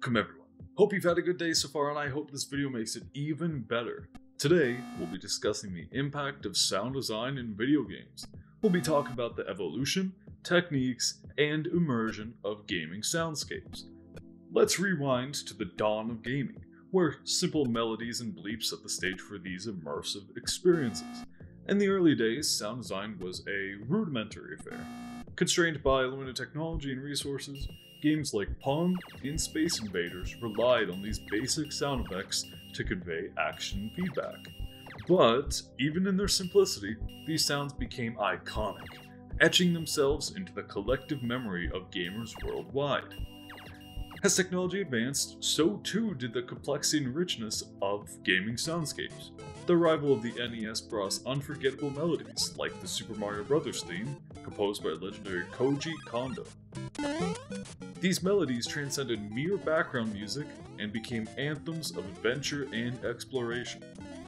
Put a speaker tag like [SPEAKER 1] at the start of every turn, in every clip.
[SPEAKER 1] Welcome everyone. Hope you've had a good day so far and I hope this video makes it even better. Today, we'll be discussing the impact of sound design in video games. We'll be talking about the evolution, techniques, and immersion of gaming soundscapes. Let's rewind to the dawn of gaming, where simple melodies and bleeps set the stage for these immersive experiences. In the early days, sound design was a rudimentary affair. Constrained by limited technology and resources, games like Pong and Space Invaders relied on these basic sound effects to convey action feedback. But, even in their simplicity, these sounds became iconic, etching themselves into the collective memory of gamers worldwide. As technology advanced, so too did the complexity and richness of gaming soundscapes. The arrival of the NES brought us unforgettable melodies, like the Super Mario Bros. theme, composed by legendary Koji Kondo. These melodies transcended mere background music and became anthems of adventure and exploration.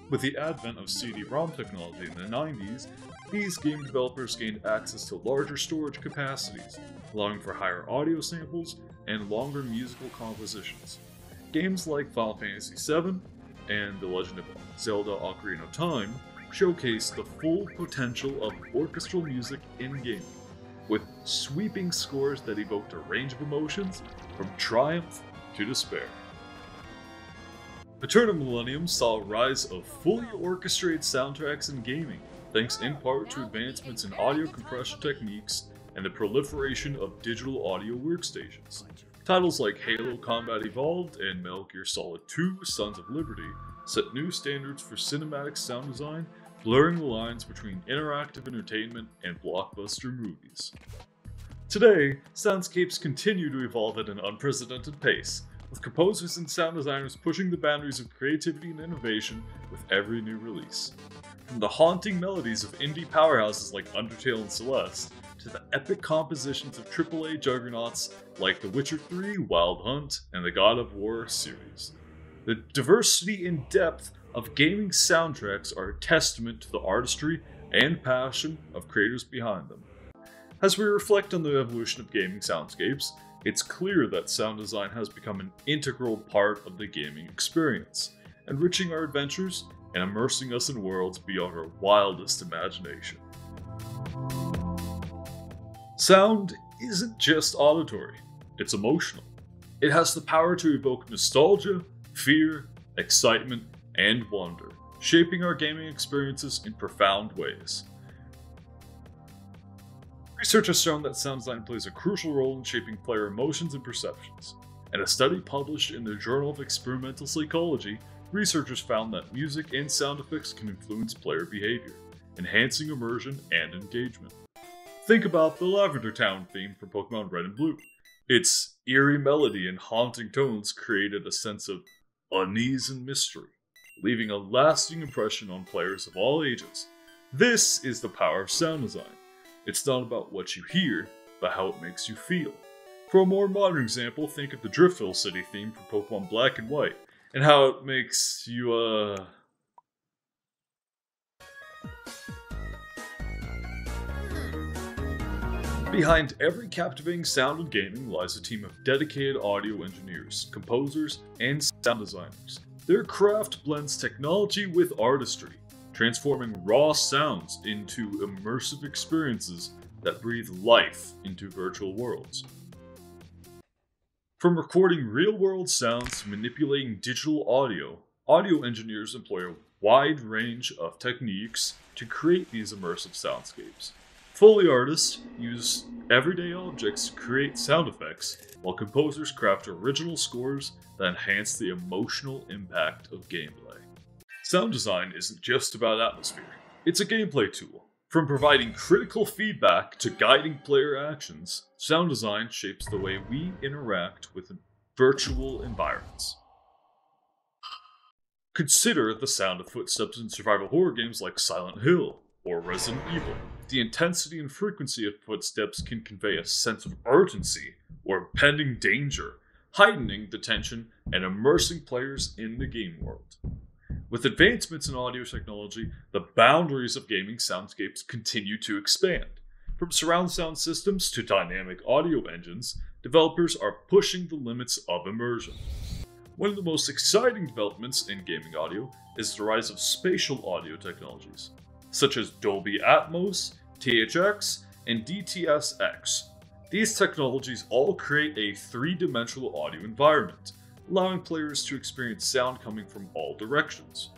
[SPEAKER 1] With the advent of CD-ROM technology in the 90s, these game developers gained access to larger storage capacities, allowing for higher audio samples and longer musical compositions. Games like Final Fantasy VII and The Legend of Zelda Ocarina of Time showcase the full potential of orchestral music in gaming, with sweeping scores that evoked a range of emotions from triumph to despair. The turn of millennium saw a rise of fully orchestrated soundtracks in gaming, thanks in part to advancements in audio compression techniques and the proliferation of digital audio workstations. Titles like Halo Combat Evolved and Metal Gear Solid 2 Sons of Liberty set new standards for cinematic sound design, blurring the lines between interactive entertainment and blockbuster movies. Today, soundscapes continue to evolve at an unprecedented pace, with composers and sound designers pushing the boundaries of creativity and innovation with every new release. From the haunting melodies of indie powerhouses like Undertale and Celeste, to the epic compositions of AAA juggernauts like The Witcher 3, Wild Hunt, and the God of War series. The diversity and depth of gaming soundtracks are a testament to the artistry and passion of creators behind them. As we reflect on the evolution of gaming soundscapes, it's clear that sound design has become an integral part of the gaming experience, enriching our adventures and immersing us in worlds beyond our wildest imagination. Sound isn't just auditory, it's emotional. It has the power to evoke nostalgia, fear, excitement, and wonder, shaping our gaming experiences in profound ways. Research has shown that sound design plays a crucial role in shaping player emotions and perceptions. In a study published in the Journal of Experimental Psychology, researchers found that music and sound effects can influence player behavior, enhancing immersion and engagement. Think about the Lavender Town theme from Pokemon Red and Blue. Its eerie melody and haunting tones created a sense of unease and mystery, leaving a lasting impression on players of all ages. This is the power of sound design. It's not about what you hear, but how it makes you feel. For a more modern example, think of the Driftveil City theme from Pokemon Black and White, and how it makes you, uh, Behind every captivating sound in gaming lies a team of dedicated audio engineers, composers, and sound designers. Their craft blends technology with artistry, transforming raw sounds into immersive experiences that breathe life into virtual worlds. From recording real world sounds to manipulating digital audio, audio engineers employ a wide range of techniques to create these immersive soundscapes. Foley artists use everyday objects to create sound effects, while composers craft original scores that enhance the emotional impact of gameplay. Sound design isn't just about atmosphere, it's a gameplay tool. From providing critical feedback to guiding player actions, sound design shapes the way we interact with virtual environments. Consider the sound of footsteps in survival horror games like Silent Hill or Resident Evil. The intensity and frequency of footsteps can convey a sense of urgency or impending danger, heightening the tension and immersing players in the game world. With advancements in audio technology, the boundaries of gaming soundscapes continue to expand. From surround sound systems to dynamic audio engines, developers are pushing the limits of immersion. One of the most exciting developments in gaming audio is the rise of spatial audio technologies, such as Dolby Atmos, THX, and DTS:X. These technologies all create a three-dimensional audio environment, allowing players to experience sound coming from all directions.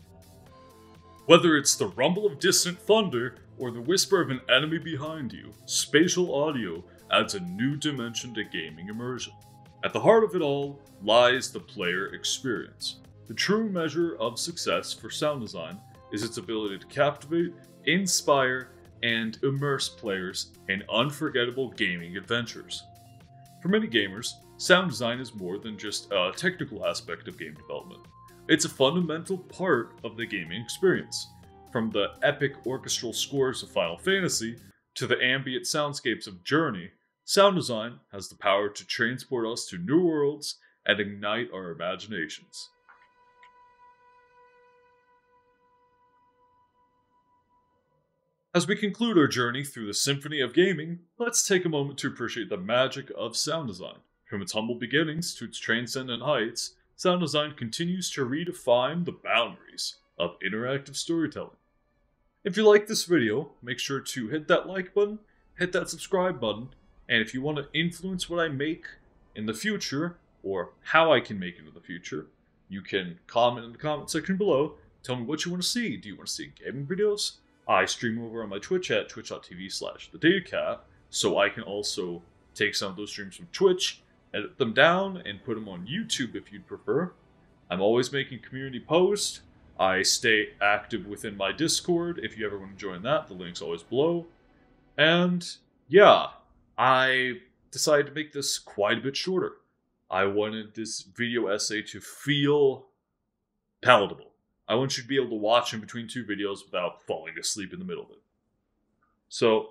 [SPEAKER 1] Whether it's the rumble of distant thunder or the whisper of an enemy behind you, spatial audio adds a new dimension to gaming immersion. At the heart of it all lies the player experience. The true measure of success for sound design is its ability to captivate, inspire, and immerse players in unforgettable gaming adventures. For many gamers, sound design is more than just a technical aspect of game development. It's a fundamental part of the gaming experience. From the epic orchestral scores of Final Fantasy to the ambient soundscapes of Journey, sound design has the power to transport us to new worlds and ignite our imaginations. As we conclude our journey through the symphony of gaming, let's take a moment to appreciate the magic of sound design. From its humble beginnings to its transcendent heights, sound design continues to redefine the boundaries of interactive storytelling. If you like this video, make sure to hit that like button, hit that subscribe button, and if you want to influence what I make in the future, or how I can make it in the future, you can comment in the comment section below. Tell me what you want to see. Do you want to see gaming videos? I stream over on my Twitch at twitch.tv slash the so I can also take some of those streams from Twitch, edit them down, and put them on YouTube if you'd prefer. I'm always making community posts. I stay active within my Discord if you ever want to join that. The link's always below. And yeah, I decided to make this quite a bit shorter. I wanted this video essay to feel palatable. I want you to be able to watch in between two videos without falling asleep in the middle of it. So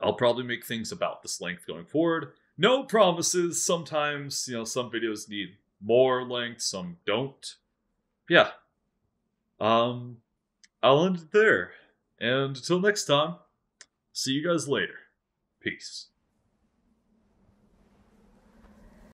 [SPEAKER 1] I'll probably make things about this length going forward. No promises. Sometimes, you know, some videos need more length, some don't. Yeah. Um, I'll end it there. And until next time, see you guys later. Peace.